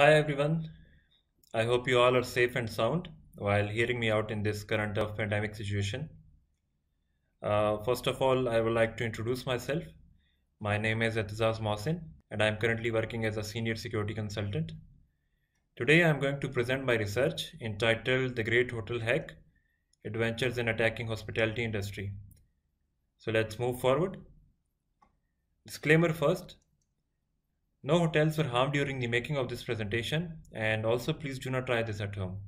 Hi everyone. I hope you all are safe and sound while hearing me out in this current of pandemic situation. Uh, first of all, I would like to introduce myself. My name is Etizaz Mohsin and I am currently working as a senior security consultant. Today I am going to present my research entitled The Great Hotel Hack: Adventures in Attacking Hospitality Industry. So let's move forward. Disclaimer first. No hotels were harmed during the making of this presentation and also please do not try this at home.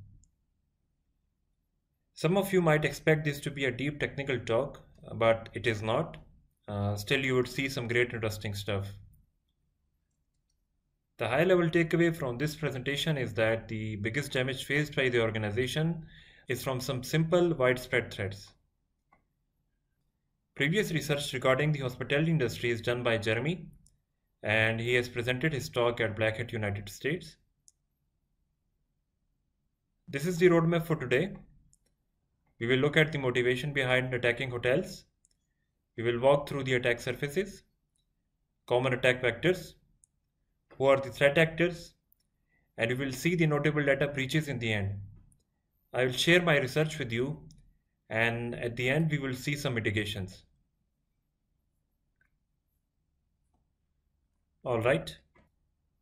Some of you might expect this to be a deep technical talk, but it is not. Uh, still you would see some great interesting stuff. The high level takeaway from this presentation is that the biggest damage faced by the organization is from some simple widespread threats. Previous research regarding the hospitality industry is done by Jeremy and he has presented his talk at Black Hat United States. This is the roadmap for today. We will look at the motivation behind attacking hotels. We will walk through the attack surfaces, common attack vectors, who are the threat actors, and we will see the notable data breaches in the end. I will share my research with you and at the end we will see some mitigations. Alright,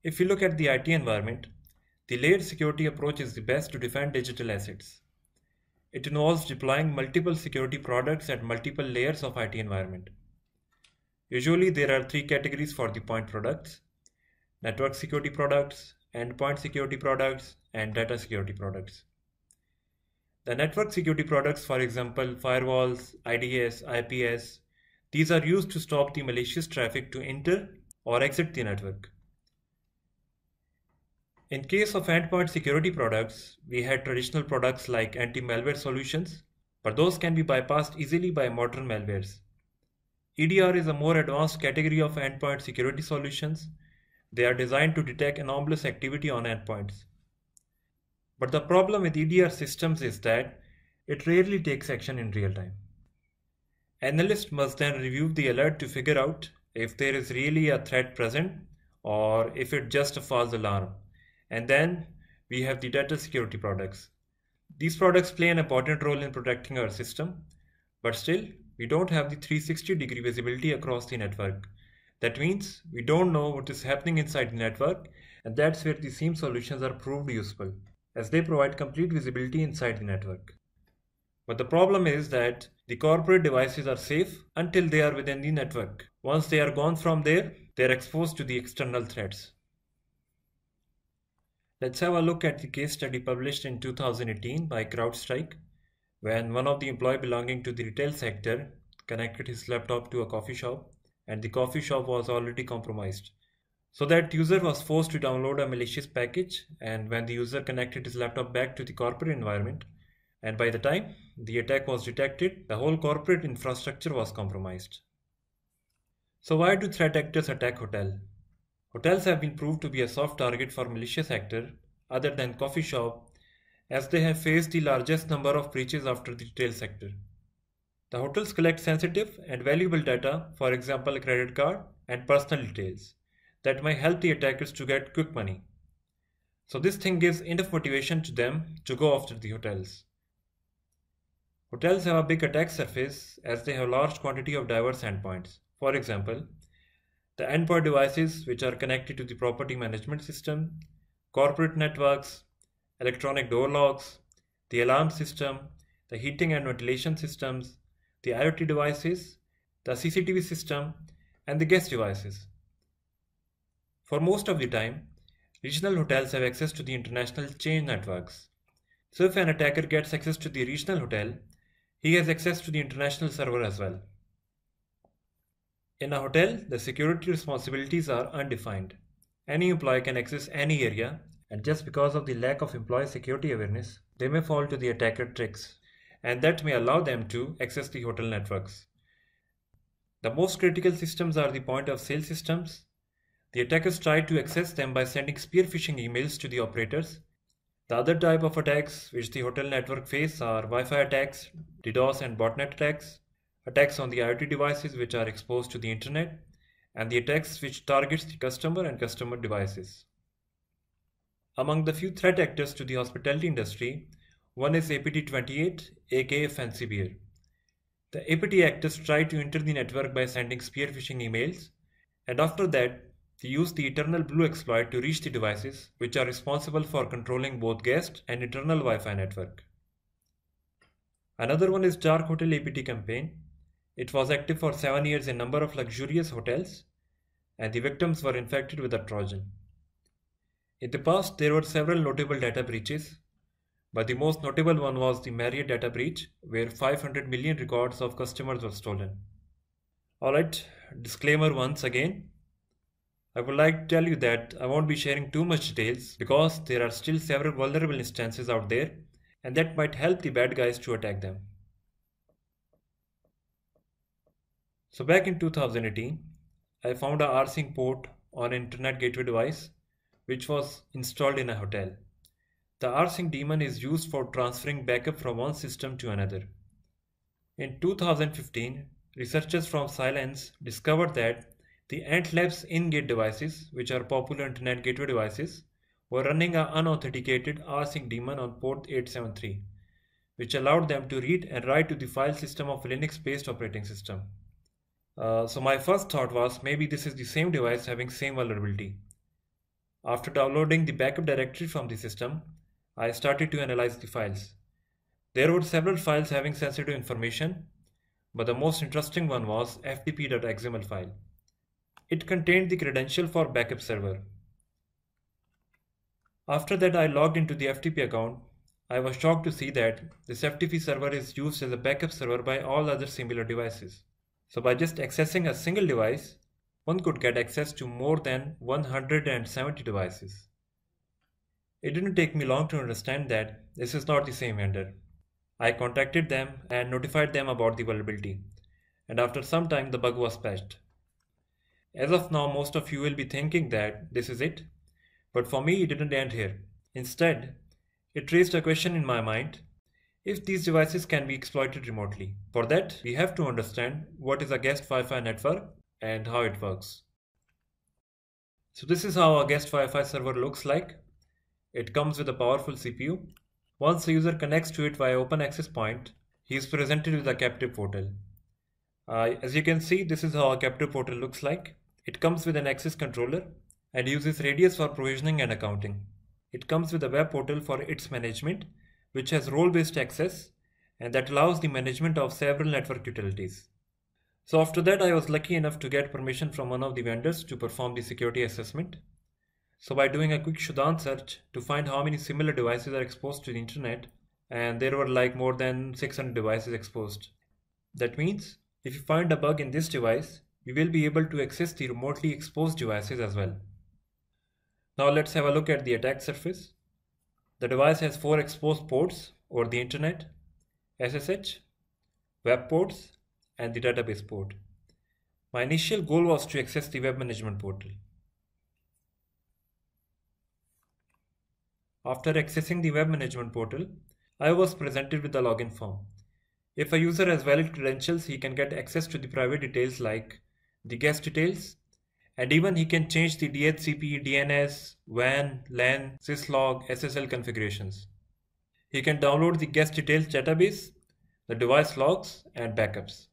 if you look at the IT environment, the layered security approach is the best to defend digital assets. It involves deploying multiple security products at multiple layers of IT environment. Usually there are three categories for the point products, network security products, endpoint security products, and data security products. The network security products, for example, firewalls, IDS, IPS, these are used to stop the malicious traffic to enter or exit the network. In case of endpoint security products, we had traditional products like anti-malware solutions, but those can be bypassed easily by modern malwares. EDR is a more advanced category of endpoint security solutions. They are designed to detect anomalous activity on endpoints. But the problem with EDR systems is that it rarely takes action in real time. Analysts must then review the alert to figure out if there is really a threat present or if it just a false alarm. And then we have the data security products. These products play an important role in protecting our system, but still we don't have the 360 degree visibility across the network. That means we don't know what is happening inside the network and that's where the SIEM solutions are proved useful as they provide complete visibility inside the network. But the problem is that the corporate devices are safe until they are within the network. Once they are gone from there, they are exposed to the external threats. Let's have a look at the case study published in 2018 by CrowdStrike when one of the employee belonging to the retail sector connected his laptop to a coffee shop and the coffee shop was already compromised. So that user was forced to download a malicious package and when the user connected his laptop back to the corporate environment and by the time the attack was detected, the whole corporate infrastructure was compromised. So why do threat actors attack hotel? Hotels have been proved to be a soft target for malicious actor other than coffee shop as they have faced the largest number of breaches after the retail sector. The hotels collect sensitive and valuable data, for example credit card and personal details, that may help the attackers to get quick money. So this thing gives enough motivation to them to go after the hotels. Hotels have a big attack surface as they have large quantity of diverse endpoints. For example, the endpoint devices which are connected to the property management system, corporate networks, electronic door locks, the alarm system, the heating and ventilation systems, the IoT devices, the CCTV system, and the guest devices. For most of the time, regional hotels have access to the international chain networks. So if an attacker gets access to the regional hotel, he has access to the international server as well. In a hotel, the security responsibilities are undefined. Any employee can access any area, and just because of the lack of employee security awareness, they may fall to the attacker tricks, and that may allow them to access the hotel networks. The most critical systems are the point of sale systems. The attackers try to access them by sending spear phishing emails to the operators. The other type of attacks which the hotel network face are Wi-Fi attacks, DDoS and botnet attacks attacks on the IoT devices which are exposed to the internet, and the attacks which targets the customer and customer devices. Among the few threat actors to the hospitality industry, one is APT28, aka Fancy Bear. The APT actors try to enter the network by sending spear phishing emails, and after that, they use the Eternal Blue exploit to reach the devices which are responsible for controlling both guest and internal Wi-Fi network. Another one is Dark Hotel APT campaign. It was active for 7 years in number of luxurious hotels and the victims were infected with a Trojan. In the past, there were several notable data breaches but the most notable one was the Marriott data breach, where 500 million records of customers were stolen. Alright, disclaimer once again. I would like to tell you that I won't be sharing too much details because there are still several vulnerable instances out there and that might help the bad guys to attack them. So back in 2018, I found a rsync port on an internet gateway device which was installed in a hotel. The rsync daemon is used for transferring backup from one system to another. In 2015, researchers from Silence discovered that the Ant Labs in-gate devices, which are popular internet gateway devices, were running an unauthenticated rsync daemon on port 873, which allowed them to read and write to the file system of Linux-based operating system. Uh, so my first thought was maybe this is the same device having same vulnerability. After downloading the backup directory from the system, I started to analyze the files. There were several files having sensitive information, but the most interesting one was ftp.xml file. It contained the credential for backup server. After that I logged into the FTP account. I was shocked to see that this FTP server is used as a backup server by all other similar devices. So by just accessing a single device, one could get access to more than 170 devices. It didn't take me long to understand that this is not the same vendor. I contacted them and notified them about the vulnerability, and after some time the bug was patched. As of now, most of you will be thinking that this is it, but for me it didn't end here. Instead, it raised a question in my mind if these devices can be exploited remotely. For that, we have to understand what is a guest Wi-Fi network and how it works. So this is how a guest Wi-Fi server looks like. It comes with a powerful CPU. Once the user connects to it via open access point, he is presented with a captive portal. Uh, as you can see, this is how a captive portal looks like. It comes with an access controller and uses Radius for provisioning and accounting. It comes with a web portal for its management, which has role-based access and that allows the management of several network utilities. So after that, I was lucky enough to get permission from one of the vendors to perform the security assessment. So by doing a quick Shodan search to find how many similar devices are exposed to the internet, and there were like more than 600 devices exposed. That means if you find a bug in this device, you will be able to access the remotely exposed devices as well. Now let's have a look at the attack surface. The device has four exposed ports over the internet, SSH, web ports, and the database port. My initial goal was to access the web management portal. After accessing the web management portal, I was presented with a login form. If a user has valid credentials, he can get access to the private details like the guest details, and even he can change the DHCP, DNS, WAN, LAN, syslog, SSL configurations. He can download the guest details database, the device logs, and backups.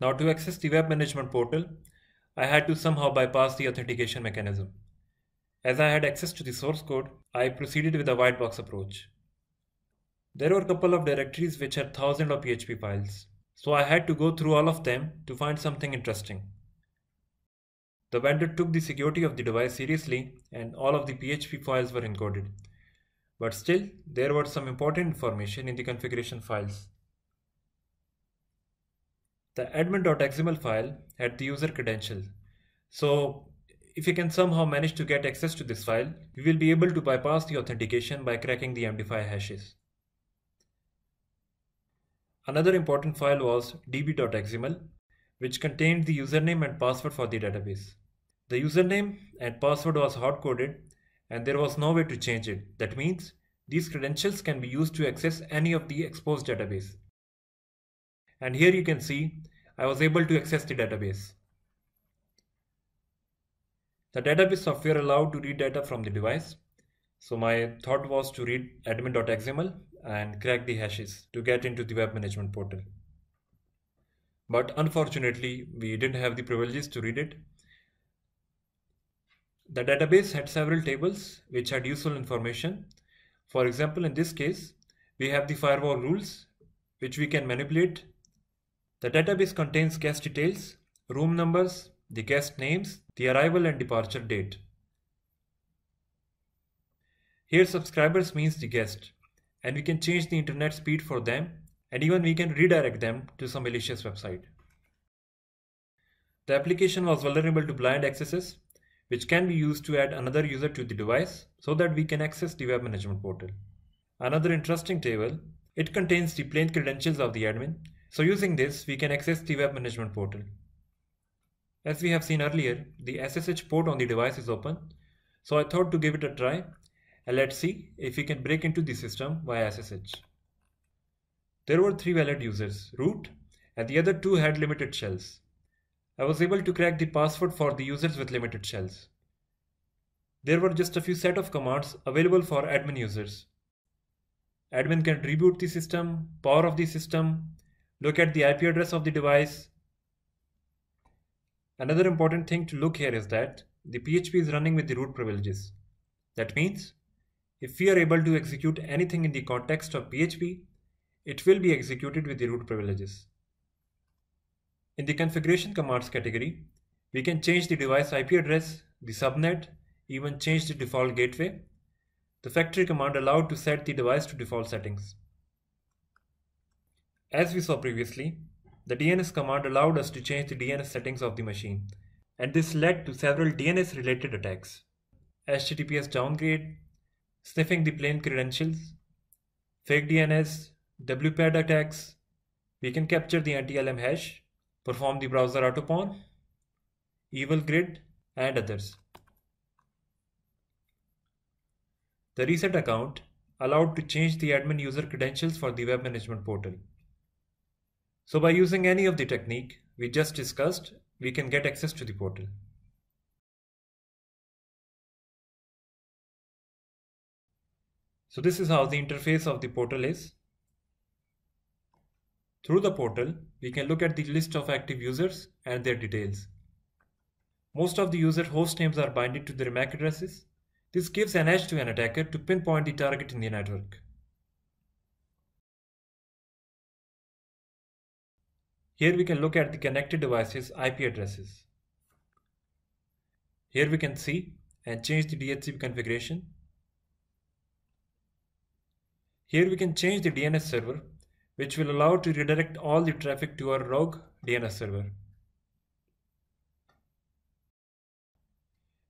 Now to access the web management portal, I had to somehow bypass the authentication mechanism. As I had access to the source code, I proceeded with a white box approach. There were a couple of directories which had thousands of PHP files, so I had to go through all of them to find something interesting. The vendor took the security of the device seriously and all of the PHP files were encoded. But still, there was some important information in the configuration files. The admin.xml file had the user credential. So if you can somehow manage to get access to this file, we will be able to bypass the authentication by cracking the MD5 hashes. Another important file was db.xml, which contained the username and password for the database. The username and password was hard-coded and there was no way to change it. That means these credentials can be used to access any of the exposed database. And here you can see I was able to access the database. The database software allowed to read data from the device. So my thought was to read admin.xml and crack the hashes to get into the web management portal. But unfortunately, we didn't have the privileges to read it. The database had several tables which had useful information. For example, in this case, we have the firewall rules which we can manipulate. The database contains guest details, room numbers, the guest names, the arrival and departure date. Here subscribers means the guest and we can change the internet speed for them and even we can redirect them to some malicious website. The application was vulnerable to blind accesses which can be used to add another user to the device so that we can access the web management portal. Another interesting table, it contains the plain credentials of the admin. So using this, we can access the web management portal. As we have seen earlier, the SSH port on the device is open. So I thought to give it a try and let's see if we can break into the system via SSH. There were three valid users, root, and the other two had limited shells. I was able to crack the password for the users with limited shells. There were just a few set of commands available for admin users. Admin can reboot the system, power off the system, look at the IP address of the device. Another important thing to look here is that the PHP is running with the root privileges. That means if we are able to execute anything in the context of PHP, it will be executed with the root privileges. In the configuration commands category, we can change the device IP address, the subnet, even change the default gateway. The factory command allowed to set the device to default settings. As we saw previously, the DNS command allowed us to change the DNS settings of the machine, and this led to several DNS related attacks. HTTPS downgrade, sniffing the plain credentials, fake DNS, WPAD attacks. We can capture the anti-LM hash perform the browser autopon, evil grid, and others. The reset account allowed to change the admin user credentials for the web management portal. So by using any of the technique we just discussed, we can get access to the portal. So this is how the interface of the portal is. Through the portal, we can look at the list of active users and their details. Most of the user host names are binded to their MAC addresses. This gives an edge to an attacker to pinpoint the target in the network. Here we can look at the connected devices IP addresses. Here we can see and change the DHCP configuration. Here we can change the DNS server which will allow to redirect all the traffic to our rogue DNS server.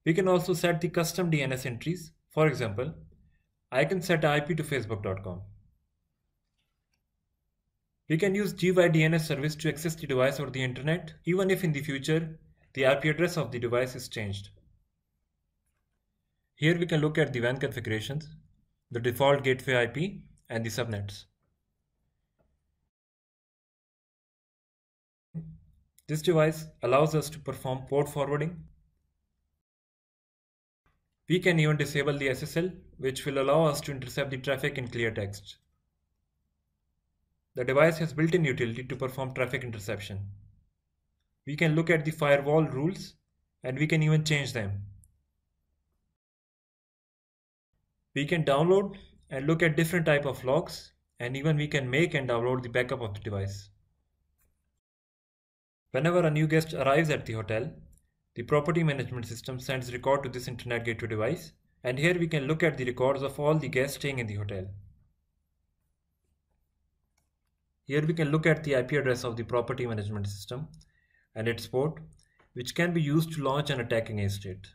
We can also set the custom DNS entries. For example, I can set IP to facebook.com. We can use GYDNS service to access the device over the internet, even if in the future the IP address of the device is changed. Here we can look at the WAN configurations, the default gateway IP, and the subnets. This device allows us to perform port forwarding. We can even disable the SSL, which will allow us to intercept the traffic in clear text. The device has built-in utility to perform traffic interception. We can look at the firewall rules and we can even change them. We can download and look at different type of logs and even we can make and download the backup of the device. Whenever a new guest arrives at the hotel, the property management system sends record to this internet gateway device and here we can look at the records of all the guests staying in the hotel. Here we can look at the IP address of the property management system and its port which can be used to launch an attack against it.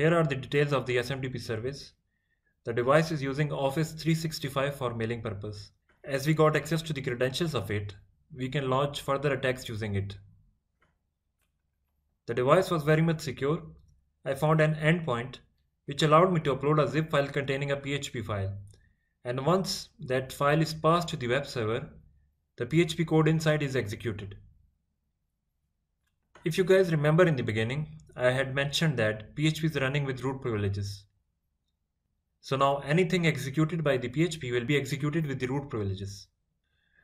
Here are the details of the SMTP service. The device is using Office 365 for mailing purpose. As we got access to the credentials of it, we can launch further attacks using it. The device was very much secure. I found an endpoint which allowed me to upload a zip file containing a PHP file. And once that file is passed to the web server, the PHP code inside is executed. If you guys remember in the beginning, I had mentioned that PHP is running with root privileges. So now anything executed by the PHP will be executed with the root privileges.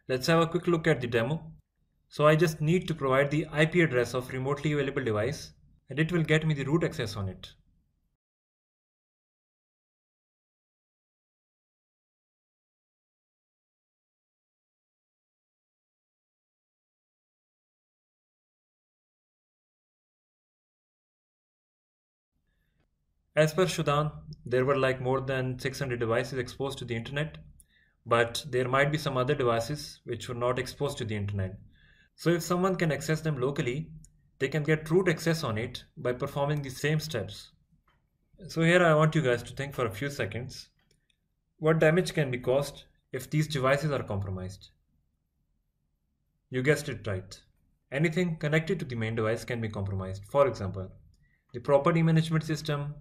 Let's have a quick look at the demo. So I just need to provide the IP address of remotely available device and it will get me the root access on it. As per Shudan, there were like more than 600 devices exposed to the internet, but there might be some other devices which were not exposed to the internet. So if someone can access them locally, they can get root access on it by performing the same steps. So here I want you guys to think for a few seconds. What damage can be caused if these devices are compromised? You guessed it right. Anything connected to the main device can be compromised. For example, the property management system,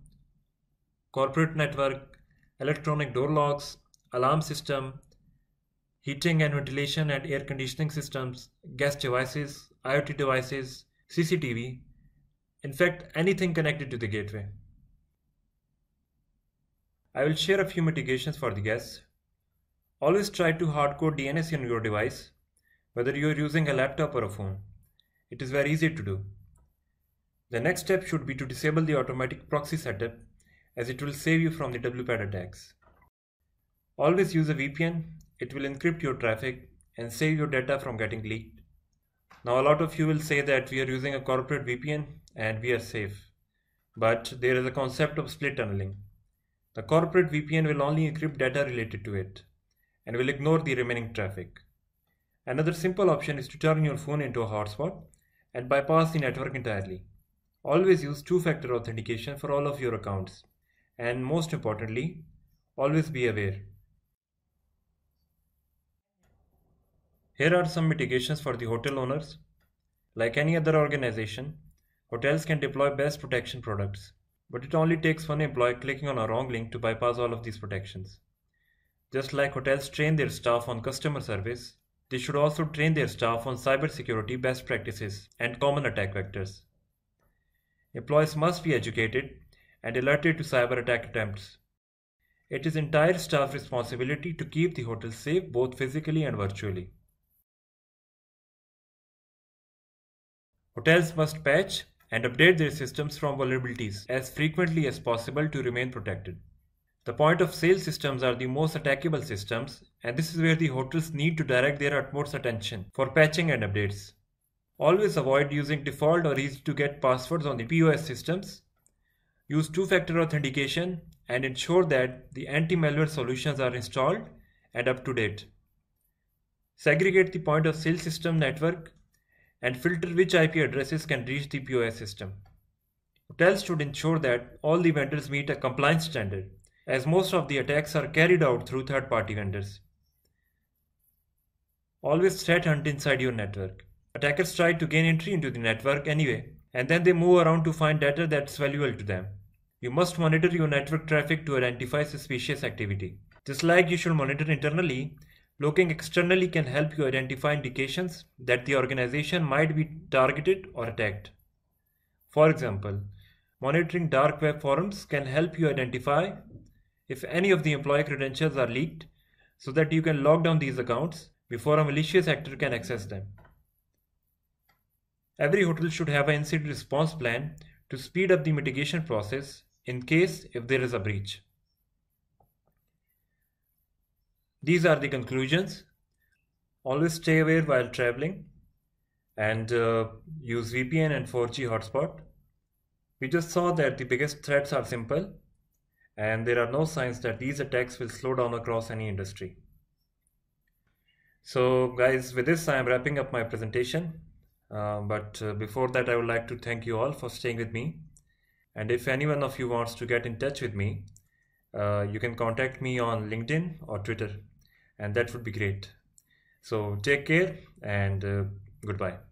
corporate network, electronic door locks, alarm system, heating and ventilation and air conditioning systems, gas devices, IoT devices, CCTV, in fact anything connected to the gateway. I will share a few mitigations for the guests. Always try to hardcode DNS in your device, whether you are using a laptop or a phone. It is very easy to do. The next step should be to disable the automatic proxy setup as it will save you from the WPAD attacks. Always use a VPN, it will encrypt your traffic and save your data from getting leaked. Now a lot of you will say that we are using a corporate VPN and we are safe. But there is a concept of split tunneling. The corporate VPN will only encrypt data related to it and will ignore the remaining traffic. Another simple option is to turn your phone into a hotspot and bypass the network entirely. Always use two-factor authentication for all of your accounts and most importantly, always be aware. Here are some mitigations for the hotel owners. Like any other organization, hotels can deploy best protection products, but it only takes one employee clicking on a wrong link to bypass all of these protections. Just like hotels train their staff on customer service, they should also train their staff on cybersecurity best practices and common attack vectors. Employees must be educated and alerted to cyber attack attempts. It is entire staff responsibility to keep the hotel safe both physically and virtually. Hotels must patch and update their systems from vulnerabilities as frequently as possible to remain protected. The point of sale systems are the most attackable systems and this is where the hotels need to direct their utmost attention for patching and updates. Always avoid using default or easy to get passwords on the POS systems Use two-factor authentication and ensure that the anti-malware solutions are installed and up to date. Segregate the point of sale system network and filter which IP addresses can reach the POS system. Hotels should ensure that all the vendors meet a compliance standard as most of the attacks are carried out through third-party vendors. Always threat hunt inside your network. Attackers try to gain entry into the network anyway and then they move around to find data that's valuable to them. You must monitor your network traffic to identify suspicious activity. Just like you should monitor internally, looking externally can help you identify indications that the organization might be targeted or attacked. For example, monitoring dark web forums can help you identify if any of the employee credentials are leaked so that you can lock down these accounts before a malicious actor can access them. Every hotel should have an incident response plan to speed up the mitigation process in case if there is a breach. These are the conclusions. Always stay aware while traveling and uh, use VPN and 4G hotspot. We just saw that the biggest threats are simple and there are no signs that these attacks will slow down across any industry. So guys, with this I am wrapping up my presentation. Uh, but uh, before that, I would like to thank you all for staying with me. And if anyone of you wants to get in touch with me, uh, you can contact me on LinkedIn or Twitter, and that would be great. So take care and uh, goodbye.